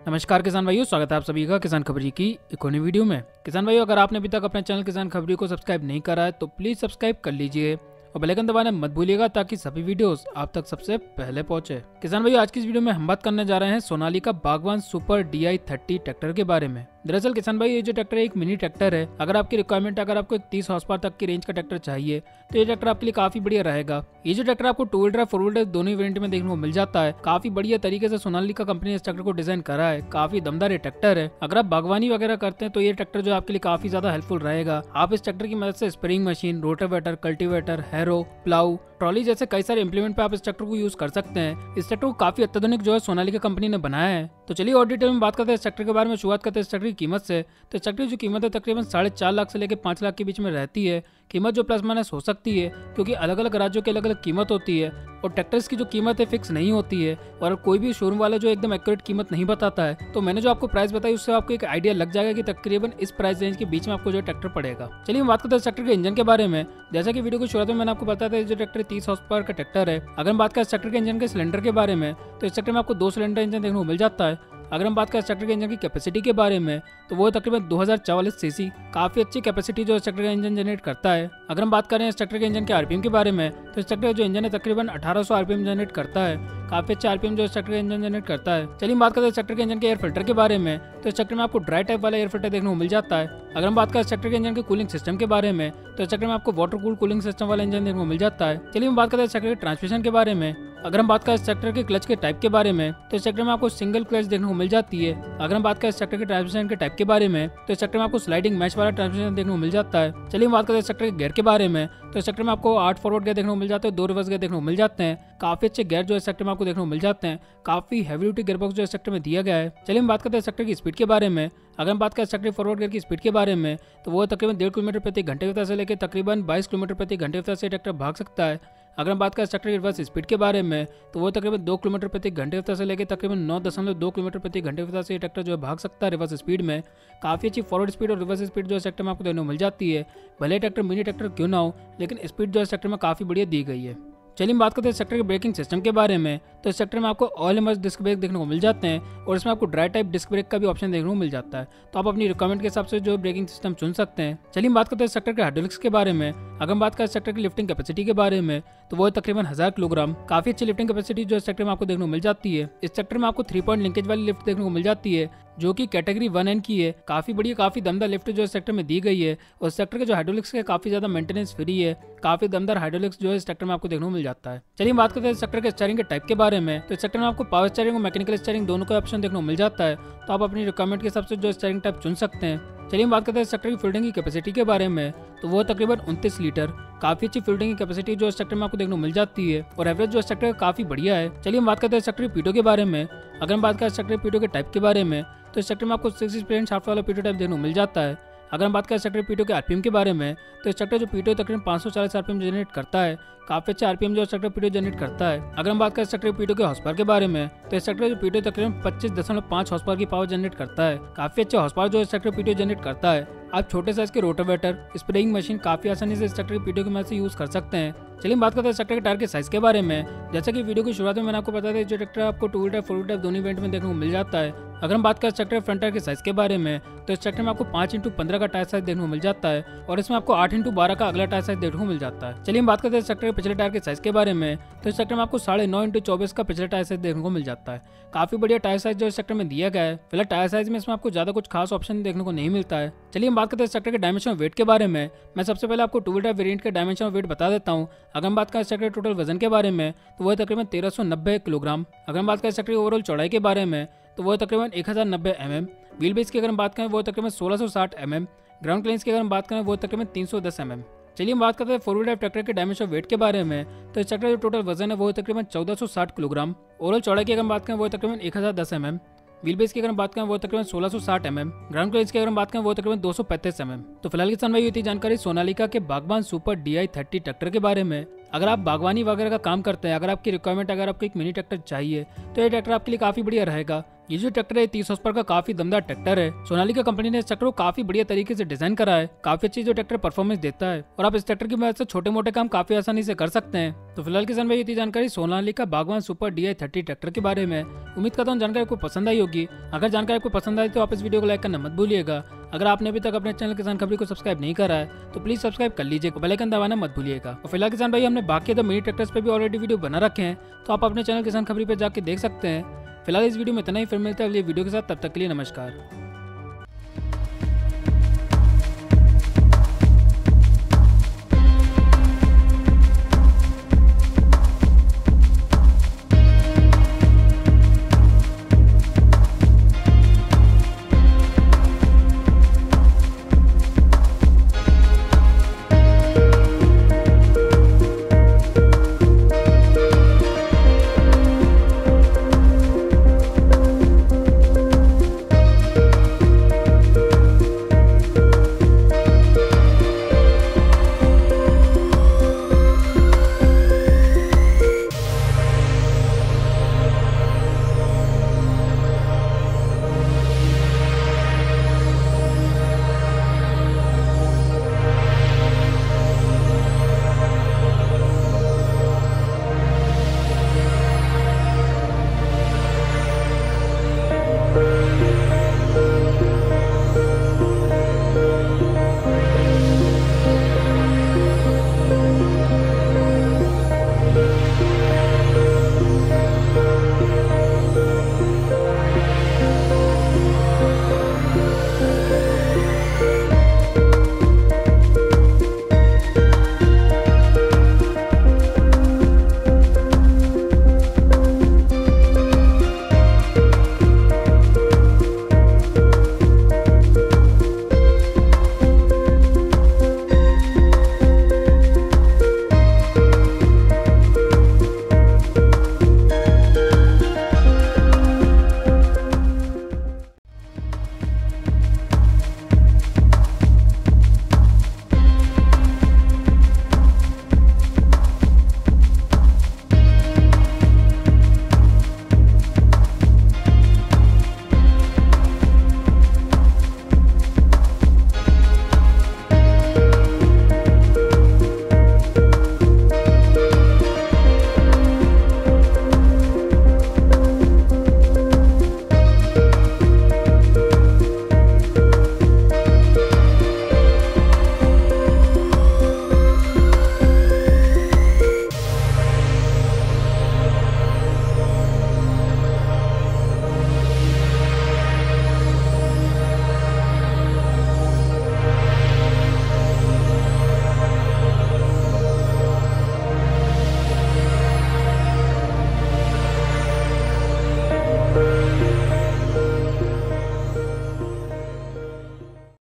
नमस्कार किसान भाइयों, स्वागत है आप सभी का किसान खबरी की एक वीडियो में। किसान भाइयों, अगर आपने अभी तक अपने चैनल किसान खबरी को सब्सक्राइब नहीं करा है तो प्लीज़ सब्सक्राइब कर लीजिए। और बेलाइकन दबाना मत भूलिएगा ताकि सभी वीडियोस आप तक सबसे पहले पहुँचे। किसान भाई आज की इस वीडियो में हम बात करने जा रहे हैं सोनाली का Baagban super D I thirty tractor के बारे में। दरअसल किसान भाई, ये जो ट्रैक्टर है, एक मिनी ट्रैक्टर है। अगर आपकी रिक्वायरमेंट, अगर आपको एक तीस हॉर्स पावर तक की रेंज का ट्रैक्टर चाहिए तो ये ट्रैक्टर आपके लिए काफ़ी बढ़िया रहेगा। ये जो ट्रैक्टर आपको टू व्हीलर, फोर व्हीलर दोनों वेरिएंट में देखने को मिल जाता है। काफ़ी बढ़िया तरीके से सोनाली का कंपनी इस ट्रैक्टर को डिज़ाइन करा है। काफ़ी दमदार ये ट्रैक्टर है। अगर आप बागवानी वगैरह करते हैं तो ये ट्रैक्टर जो आपके लिए काफ़ी ज़्यादा हेल्पफुल रहेगा। आप इस ट्रैक्टर की मदद से spring machine, rotavator, cultivator harrow plough trolley जैसे कई सारे इंप्लीमेंट पे आप इस ट्रैक्टर को यूज़ कर सकते हैं। इस ट्रैक्टर को काफ़ी अत्याधुनिक जो है सोनालिका कंपनी ने बनाया है। तो चलिए और डिटेल में बात करते हैं इस ट्रैक्टर के बारे में। शुरुआत करते हैं इस ट्रैक्टर की कीमत से। तो इस ट्रैक्टर की जो कीमत है तकरीबन साढ़े चार लाख से लेकर पाँच लाख के बीच में रहती है। कीमत जो प्लस माइनस हो सकती है, क्योंकि अलग अलग राज्यों की अलग अलग कीमत होती है और ट्रैक्टर्स की जो कीमत है फिक्स नहीं होती है और कोई भी शोरूम वाला जो एकदम एक्यूरेट कीमत नहीं बताता है तो मैंने जो आपको प्राइस बताई उससे आपको एक आइडिया लग जाएगा कि तकरीबन इस प्राइस रेंज के बीच में आपको जो ट्रैक्टर पड़ेगा। चलिए हम बात करते हैं ट्रैक्टर के इंजन के बारे में। जैसा कि वीडियो की शुरुआत में मैंने आपको बताया था जो ट्रैक्टर तीस हॉर्स पावर का ट्रैक्टर है। अगर हम बात करें इस ट्रैक्टर के इंजन के सिलेंडर के बारे में तो इस ट्रैक्टर में आपको दो सिलेंडर इंजन देखने को मिल जाता है। अगर हम बात करें ट्रैक्टर के इंजन की कैपेसिटी के बारे में तो वो तकरीबन दो हज़ार सीसी काफ़ी अच्छी कैपेसिटी जो ट्रैक्टर का इंजन जनरेट करता है। अगर हम बात करें इस ट्रैक्टर के इंजन के आरपीएम के बारे में तो इस ट्रैक्टर जो इंजन है तकरीबन 1800 आरपीएम जनरेट करता है। काफ़ी अच्छा आरपीएम जो ट्रैक्टर का इंजन जनरेट करता है। चलिए बात करते हैं ट्रैक्टर के इंजन के एयर फ़िल्टर के बारे में तो इस ट्रैक्टर में आपको ड्राई टाइप वाला एयर फ़िल्टर देखने को मिल जाता है। अगर हम बात करें ट्रैक्टर के इंजन के कूलिंग सिस्टम के बारे में तो इस ट्रैक्टर में आपको वाटर कूल कूलिंग सिस्टम वाला इंजन देखने को मिल जाता है। चलिए हम बात करते हैं के ट्रांसमिशन के बारे में अगर हम बात करें सेक्टर के क्लच के टाइप के बारे में तो इस सेक्टर में आपको सिंगल क्लच देखने को मिल जाती है अगर हम बात करें सेक्टर के ट्रांसमिशन के टाइप के बारे में तो इस सेक्टर में आपको स्लाइडिंग मैच वाला ट्रांसमिशन देखने को मिल जाता है चलिए हम बात करते हैं सेक्टर के गेयर के बारे में तो इस सेक्टर में आपको आठ फॉरवर्ड गेयर देखने को मिल जाते हैं दो रिवर्स गेयर देखने को मिल जाते हैं काफ़ी अच्छे गेयर जो है सेक्टर में आपको देखने को मिल जाते हैं काफ़ी हैवी ड्यूटी गेयरबॉक्स जो है सेक्टर में दिया गया है चलिए हम बात करते हैं सेक्टर की स्पीड के बारे में अगर हम बात करें सेक्टर फॉरवर्ड गेयर की स्पीड के बारे में तो वो तकरीबन डेढ़ किलोमीटर प्रति घंटे की से लेकर तकरीबन बाईस किलोमीटर प्रति घंटे की से ट्रैक्टर भाग सकता है अगर हम बात करें ट्रैक्टर की रिवर्स स्पीड के बारे में तो वो तकरीबन दो किलोमीटर प्रति घंटे रफ्तार से लेकर तकरीबन नौ दशमलव दो किलोमीटर प्रति घंटे रफ्तार से ट्रैक्टर जो है भाग सकता है रिवर्स स्पीड में। काफ़ी अच्छी फॉरवर्ड स्पीड और रिवर्स स्पीड जो है सेक्टर में आपको दोनों को मिल जाती है। भले ट्रैक्टर मिनी ट्रैक्टर क्यों ना हो, लेकिन स्पीड जो है सेक्टर में काफ़ी बढ़िया दी गई है। चलिए बात करते हैं सेक्टर के ब्रेकिंग सिस्टम के बारे में। तो इस सेक्टर में आपको ऑल इमर्स डिस्क ब्रेक देखने को मिल जाते हैं और इसमें आपको ड्राई टाइप डिस्क ब्रेक का भी ऑप्शन देखने को मिल जाता है। तो आप अपनी रिक्वायरमेंट के हिसाब से जो ब्रेकिंग सिस्टम चुन सकते हैं। चलिए बात करते हैं सेक्टर के हाइड्रोलिक्स के बारे में। अगर हम बात करें सेक्टर की लिफ्टिंग कैपेसिटी के बारे में तो वो तकरीबन हज़ार किलोग्राम काफ़ी अच्छी लिफ्टिंग कैपेसिटी जो सेक्टर में आपको देखने को मिल जाती है। इस सेक्टर में आपको थ्री पॉइंट लिंकेज वाली लिफ्ट देखने को मिल जाती है। जो कि कैटेगरी वन एन की है। काफ़ी बढ़िया काफ़ी दमदार लिफ्ट जो इस सेक्टर में दी गई है। और सेक्टर के जो हाइड्रोलिक्स के काफ़ी ज़्यादा मेंटेनेंस फ्री है। काफ़ी दमदार हाइड्रोलिक्स जो है सेक्टर में आपको देखने को मिल जाता है। चलिए बात करते हैं सेक्टर के स्टेरिंग के टाइप के बारे में। तो सेक्टर में आपको पावर स्टेरिंग और मैकेनिकल स्टेरिंग दोनों का ऑप्शन देखने को मिल जाता है। तो आप अपनी रिक्वायरमेंट के हिसाब से जो स्टेरिंग टाइप चुन सकते हैं। चलिए बात करते हैं सेक्टर की फील्डिंग की कैपेसिटी के बारे में। तो वो तकरीबन उनतीस लीटर। काफ़ी अच्छी फील्डिंग की कैपेसिटी जो सेक्टर में आपको देखने को मिल जाती है। और एवरेज जो सेक्टर काफ़ी बढ़िया है। चलिए हम बात करते हैं सेक्टर पीटो के बारे में। अगर हम बात करें सेक्टर पीटो के टाइप के बारे में तो इस सेक्टर में आपको सिक्स स्प्रेंट शाफ्ट वाला पीटो टाइप देखने को मिल जाता है। अगर हम बात करें सेक्टर पीटो के आरपीएम के बारे में तो इस सेक्टर जो पीटो तकरीबन 540 आरपीएम जनरेट करता है। काफ़ी अच्छा आरपीएम जो सेक्टर पीटो जनरेट करता है। अगर हम बात करें सेक्टर पीटो के हॉस्पार के बारे में तो इस सेक्टर जो पीटो तकरीबन पच्चीस दशमलव पाँच हॉस्पार की पावर जनरेट करता है। काफ़ी अच्छा हॉस्पार जो सेक्टर पीटो जनरेट करता है। आप छोटे साइज़ के रोटोवेटर स्प्रेइंग मशीन काफ़ी आसानी से की पीटो की मदद से यूज़ कर सकते हैं। चलिए बात करते हैं सेक्टर के टायर के साइज़ के बारे में। जैसा कि वीडियो की शुरुआत में मैंने आपको बताया था, जो ट्रैक्टर आपको टू व्हीलर फोर व्हीलर दोनों इवेंट में देखने को मिल जाता है। अगर हम बात करें सेक्टर फ्रंट टायर के साइज़ के बारे में तो इस सेक्टर में आपको पाँच इंटू पंद्रह का टायर साइज़ देखने को मिल जाता है और इसमें आपको आठ इंटू बारह का अगला टायर साइज़ देखने को मिल जाता है। चलिए हम बात करते हैं सेक्टर के पिछले टायर के साइज़ के बारे में तो इस सेक्टर में आपको साढ़े नौ इंटू चौबीस का पिछले टायर साइज़ देखने को मिल जाता है। काफ़ी बढ़िया टायर साइज़ जो इस सेक्टर में दिया गया है। फ़िलहाल टायर साइज़ में इसमें आपको ज़्यादा कुछ खास ऑप्शन देखने को नहीं मिलता है। चलिए हम बात करते हैं सेक्टर के डायमेंशन वेट के बारे में, मैं सबसे पहले आपको टू व्हीलर वेरियंट के डायमेंशन वेट बता देता हूँ। अगर हम बात करें सेक्टर टोटल वज़न के बारे में तो वह तकरीबन तेरह किलोग्राम। अगर हम बात करें सेक्टर ओवरऑल चौड़ाई के बारे में तो वो तकरीबन एक हज़ार नब्बे एम एम व्हील बेस की अगर हम बात करें वो तकरीबन सोलह सौ साठ एम एम ग्राउंड क्लेंस की अगर हम बात करें वो तकरीबन तीन सौ दस एम एम चलिए हम बात करते हैं फोर व्हीलर ट्रैक्टर के डायमेंशन वेट के बारे में तो इस ट्रैक्टर जो टोटल वज़न है वो तकरीबन चौदह सौ साठ किलोग्राम। ओवरऑल चौड़ाई की अगर हम बात करें वो तकरीबन एक हज़ार दस एम एम व्हील बेस की अगर हम बात करें, वो तकरीबन 1660 एम एम ग्राउंड क्लियरेंस की अगर हम बात करें, वो तकरीबन दो सौ पैंतीस एम एम तो फ़िलहाल की सुनवाई हुई थी जानकारी सोनालिका के Baagban super D I thirty tractor के बारे में। अगर आप बागवानी वगैरह का काम करते हैं, अगर आपकी रिक्वायरमेंट अगर आपको एक मिनी ट्रैक्टर चाहिए तो ये ट्रैक्टर आपके लिए काफ़ी बढ़िया रहेगा। ये जो ट्रैक्टर है, तीस पर का काफ़ी दमदार ट्रैक्टर है। सोनाली सोनालिका कंपनी ने इस ट्रैक्टर को काफ़ी बढ़िया तरीके से डिज़ाइन करा है। काफ़ी अच्छी जो ट्रैक्टर परफॉर्मेंस देता है। और आप इस ट्रैक्टर की मदद से छोटे मोटे काम काफ़ी आसानी से कर सकते हैं। तो फ़िलहाल किसान भाई इतनी जानकारी Sonalika Baagban super D I thirty tractor के बारे में। उम्मीद करता हूँ जानकारी आपको पसंद आई होगी। अगर जानकारी आपको पसंद आई तो आप इस वीडियो को लाइक करना मत भूलिएगा। अगर आपने अभी तक अपने चैनल किसान खबरी को सब्सक्राइब नहीं करा है तो प्लीज़ सब्सक्राइब कर लीजिए बेल आइकन दबाना मत भूलिएगा। और फ़िलहाल किसान भाई, हमने बाकी तो मिनी ट्रैक्टर्स पर भी ऑलरेडी वीडियो बना रखे हैं तो आप अपने चैनल किसान खबरी पर जाकर देख सकते हैं। फ़िलहाल इस वीडियो में इतना ही, फिर मिलता है अगली वीडियो के साथ, तब तक के लिए नमस्कार।